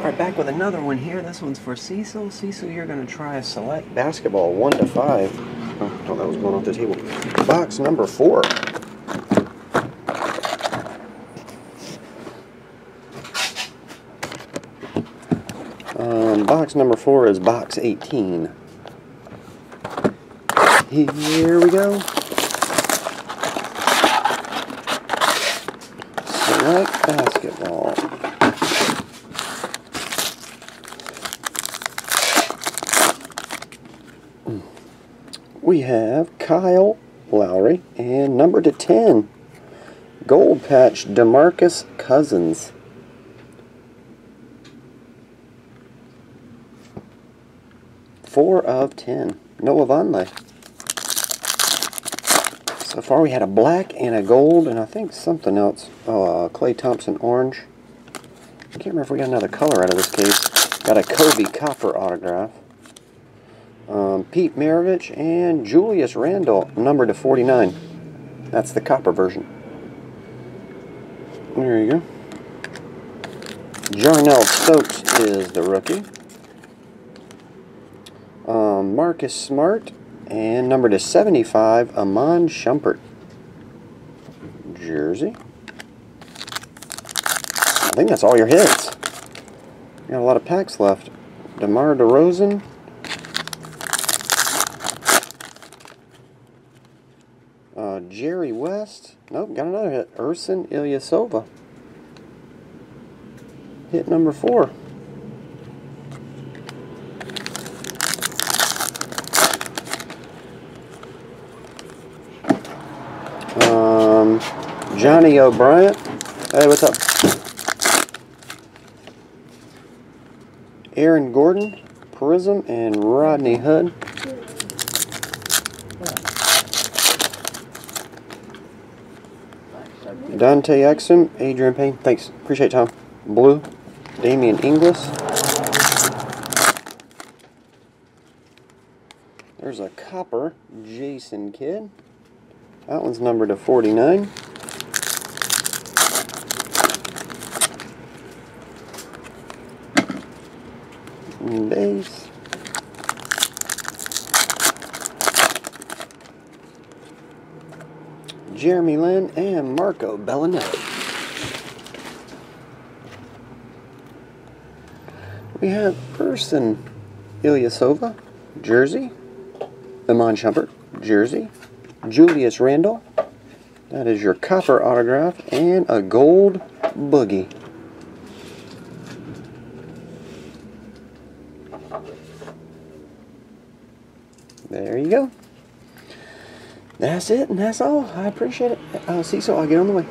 All right, back with another one here. This one's for Cecil. Cecil, you're going to try a select basketball, one to five. Oh, I thought that was going off the table. Box number four. Um, box number four is box 18. Here we go. Select basketball. We have Kyle Lowry and number to 10, Gold Patch Demarcus Cousins. Four of ten. Noah Vonleh. So far we had a black and a gold and I think something else. Oh, uh, Klay Thompson orange. I can't remember if we got another color out of this case. Got a Kobe copper autograph. Um, Pete Maravich and Julius Randle, number to 49. That's the copper version. There you go. Jarnell Stokes is the rookie. Um, Marcus Smart and number to 75, Iman Shumpert. Jersey. I think that's all your hits. Got a lot of packs left. DeMar DeRozan. Uh, Jerry West. Nope, got another hit. Ersan Ilyasova. Hit number four. Um, Johnny O'Bryant. Hey, what's up? Aaron Gordon, Prism, and Rodney Hood. Dante Exum, Adreian Payne. Thanks. Appreciate Tom. Blue, Damien Inglis. There's a copper, Jason Kidd. That one's numbered to 49. Base. Jeremy Lin and Marco Belinelli. We have Ersan Ilyasova, jersey. Iman Shumpert, jersey. Julius Randle. That is your copper autograph and a gold boogie. There you go. That's it, and that's all. I appreciate it. I'll see, you so I'll get on the way.